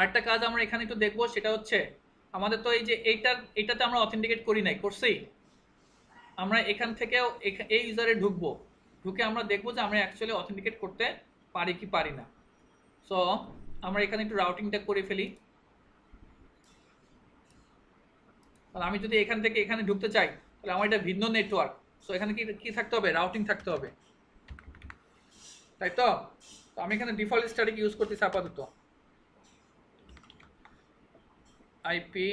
আরেকটা কাজ আমরা এখানে একটু দেখব, সেটা হচ্ছে আমাদের তো এই যে এইটার, এইটাতে আমরা অথেন্টিকেট করি নাই, করছি? আমরা এখান থেকেও এই ইউজারে ঢুকবো। ঢুকে আমরা দেখব যে আমরা অ্যাকচুয়ালি অথেন্টিকেট করতে পারি কি পারি না। সো আমরা এখানে একটু রাউটিংটা করে ফেলি। তাহলে আমি যদি এখান থেকে এখানে ঢুকতে চাই, তাহলে আমার এটা ভিন্ন নেটওয়ার্ক সো এখানে কি কি থাকতে হবে? রাউটিং থাকতে হবে। তাই তো? আমি এখানে ডিফল্ট স্ট্যাটিক ইউজ করতেছি আপাতত। আইপি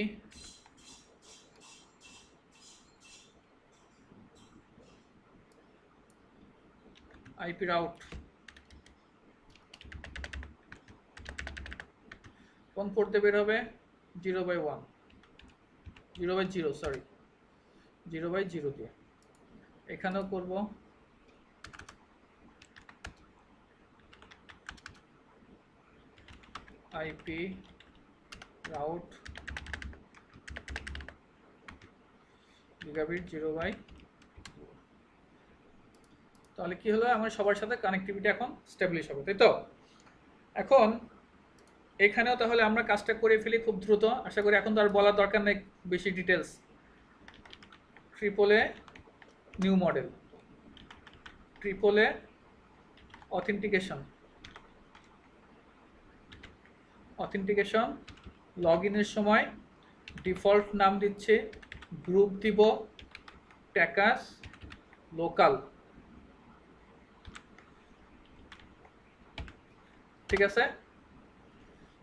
আইপি রাউট কোন পড়তে বের হবে zero by one zero by zero sorry zero by zero দিয়ে। এখানেও করব। IP route gigabit zero by তাহলে কি হলো? আমার সবার সাথে কানেক্টিভিটি এখন স্টেবলিশ হবে, তাই তো? এখন এখানেও তাহলে আমরা কাজটা করে ফেলি খুব দ্রুত। আশা করি এখন তো আর বলার দরকার নেই, বেশি details triple A new model triple A authentication authentication log ইনের সময় ডিফল্ট নাম দিচ্ছে। গ্রুপ দিব ট্যাকাস লোকাল। ঠিক আছে?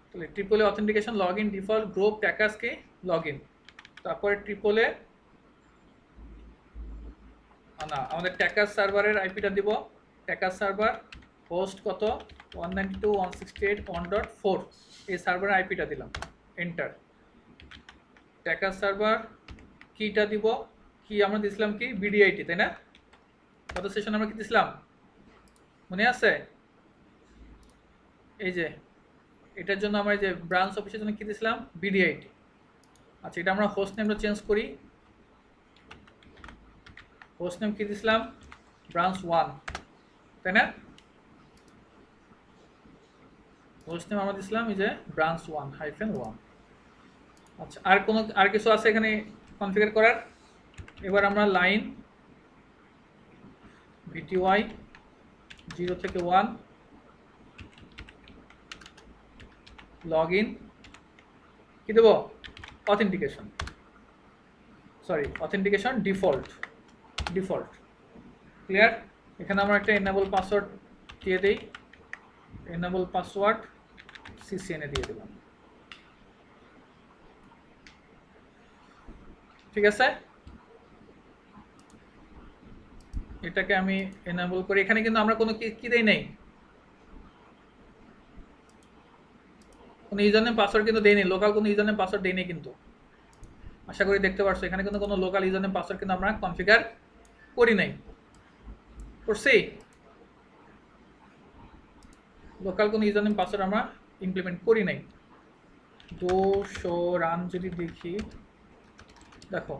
তাহলে triple A authentication log in default group ট্যাকাসকে log in তারপরে ট্রিপলে না, আমাদের ট্যাকাস সার্ভারের আইপিটা দিব। ট্যাকাস সার্ভার হোস্ট কত? One ninety two one sixty eight one dot four এই সার্ভারের আইপিটা দিলাম। এন্টার ট্যাকাস সার্ভার কিটা দিব? কি আমরা দিছিলাম কি? বিডিআইটি তাই না? কত সেশন আমরা কি দিছিলাম? মনে আছে? এই যে, এটার জন্য আমরা যে ব্রাঞ্চ অফিসের জন্য কি দিছিলাম? বিডিআইটি আচ্ছা এটা আমরা হোস্ট নেমটা চেঞ্জ করি। হোস্ট নেম কি দিছিলাম? ব্রাঞ্চ ওয়ান তাই না? হোস্ট নেম আমরা দিছিলাম এই যে ব্রাঞ্চ ওয়ান হাইফেন ওয়ান আচ্ছা আর কোনো, আর কিছু আছে এখানে কনফিগার করার। এবার আমরা লাইন ভিটিওয়াই জিরো থেকে ওয়ান লগ ইন কি দেবো? Authentication sorry authentication default default clear এখানে আমরা একটা এনাবল পাসওয়ার্ড দিয়ে দিই। এনাবল পাসওয়ার্ড সিসিএনে দিয়ে দিলাম ঠিক আছে? এটাকে আমি এনাবল করি। এখানে কিন্তু আমরা কোনো কি দেই নেই। কোনো ইউজার নেম পাসওয়ার্ড কিন্তু দেয়নি লোকাল কোনো ইউজার নেম পাসওয়ার্ড দেয়নি কিন্তু। আশা করি দেখতে পারছ, এখানে কিন্তু কোনো লোকাল ইউজার নেম পাসওয়ার্ড কিন্তু আমরা কনফিগার করি নাই। করছি? লোকাল কোনো ইউজার নেম পাসওয়ার্ড আমরা ইমপ্লিমেন্ট করি নাই। দো শো রান যদি দেখি। দেখো,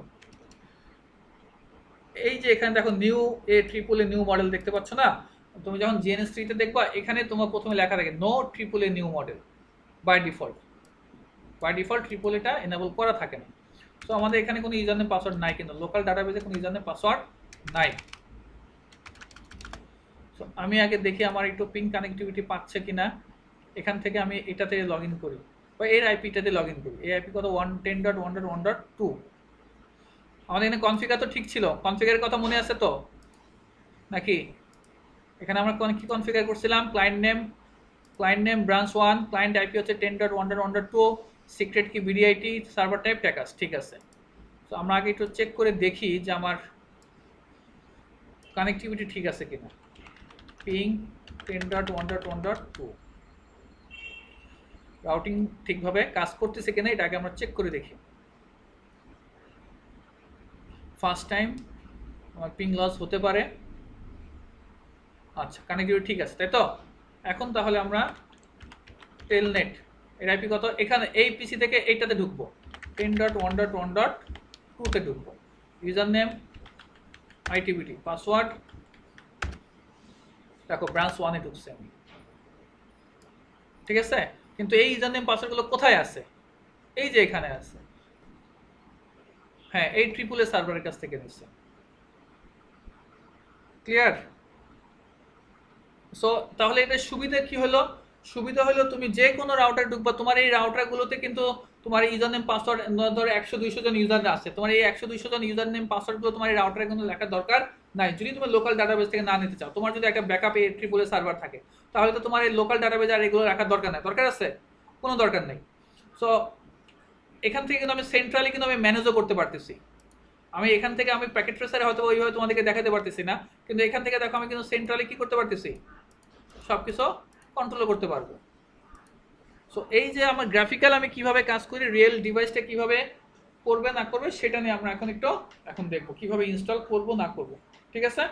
এই যে এখানে দেখো new A triple A new model দেখতে পাচ্ছ না? তুমি যখন জিএনএস থ্রিতে দেখবা, এখানে তোমার প্রথমে লেখা থাকে no triple A new model by default by default triple এটা এনেবল করা থাকে না। তো আমাদের এখানে কোনো ইউজার নেম পাসওয়ার্ড নাই কিন্তু লোকাল ডাটাবেজে কোনো ইউজার নেম পাসওয়ার্ড নাই। তো আমি আগে দেখি আমার একটু পিং কানেক্টিভিটি পাচ্ছে কিনা। এখান থেকে আমি এটাতে লগ ইন করি। বা এর আইপিটাতে লগ ইন করি। এই আইপি কত? One ten dot one dot one dot two আমাদের এখানে কনফিগার তো ঠিক ছিল। কনফিগারের কথা মনে আছে তো? নাকি? এখানে আমরা কি কনফিগার করছিলাম? Client name client name branch one client IP হচ্ছে ten dot one dot one dot two secret key BDIT server type ট্যাকাস ঠিক আছে। তো আমরা আগে একটু চেক করে দেখি যে আমার কানেক্টিভিটি ঠিক আছে কিনা। Ping ten dot one dot one dot two routing ঠিকভাবে কাজ করতেছে কিনা, এটা আগে আমরা চেক করে দেখি। ফার্স্ট টাইম আমার পিং লস হতে পারে। আচ্ছা কানেক্টিভিটি ঠিক আছে, তাই তো? এখন তাহলে আমরা টেলনেট এর আইপি কত? এখানে, এই পিসি থেকে এইটাতে ঢুকবো। Ten dot one dot one dot টুতে ঢুকবো। ইউজার নেম আইটিবিটি পাসওয়ার্ড দেখো ব্রাঞ্চ ওয়ানে ঢুকছে আমি। ঠিক আছে? কিন্তু এই ইউজার নেম পাসওয়ার্ডগুলো কোথায় আছে? এই যে এখানে আছে। হ্যাঁ এই ট্রিপল এ সার্ভারের কাছ থেকে নিচ্ছে। ক্লিয়ার সো তাহলে এটা সুবিধা কি হলো? সুবিধা হলো তুমি যে কোনো রাউটার ঢুকবা, তোমার এই রাউটারগুলোতে কিন্তু তোমার ইউজার নেম পাসওয়ার্ড ধরো একশো দুইশো জন ইউজার আছে। তোমার এই একশো দুইশো জন ইউজার নেম পাসওয়ার্ডগুলো তোমার এই রাউটারে কিন্তু লেখার দরকার নাই। যদি তুমি লোকাল ডাটাবেস থেকে না নিতে চাও, তোমার যদি একটা ব্যাকআপ এই ট্রিপলে সার্ভার থাকে, তাহলে তো তোমার এই লোকাল ডাটাবেজ আর এগুলো রাখার দরকার নাই। দরকার আছে? কোনো দরকার নেই। সো এখান থেকে কিন্তু আমি সেন্ট্রালি কিন্তু আমি ম্যানেজও করতে পারতেছি। আমি এখান থেকে আমি প্যাকেট ট্রেসারে হয়তো ওইভাবে তোমাদেরকে দেখাতে পারতেছি না, কিন্তু এখান থেকে দেখো আমি কিন্তু সেন্ট্রালি কী করতে পারতেছি? সব কিছু কন্ট্রোল করতে পারব। সো এই যে আমার গ্রাফিক্যাল আমি কীভাবে কাজ করি রিয়েল ডিভাইসটা কীভাবে করবে, না করবে, সেটা নিয়ে আমরা এখন একটু এখন দেখব। কীভাবে ইনস্টল করব, না করব। ঠিক আছে?